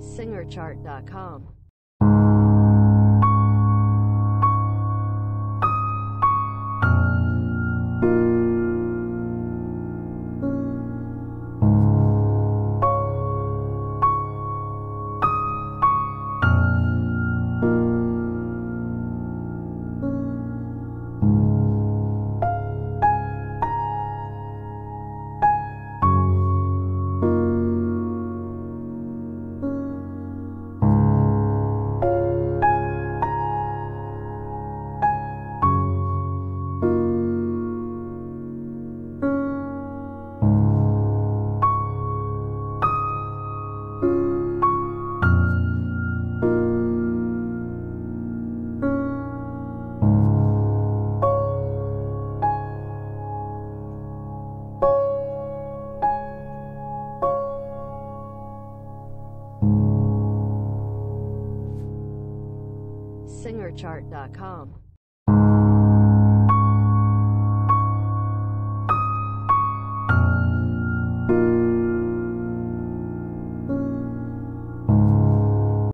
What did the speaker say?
SingerChart.com SingerChart.com.